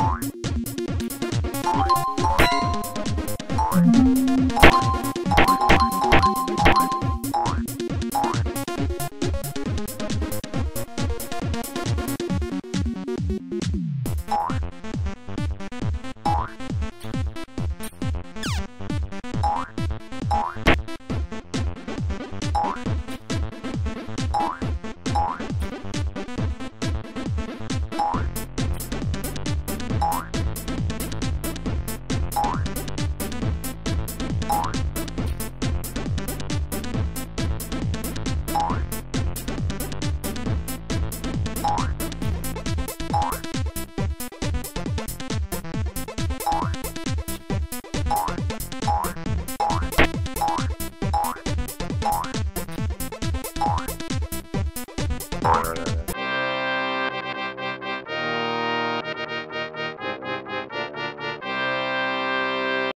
Bye.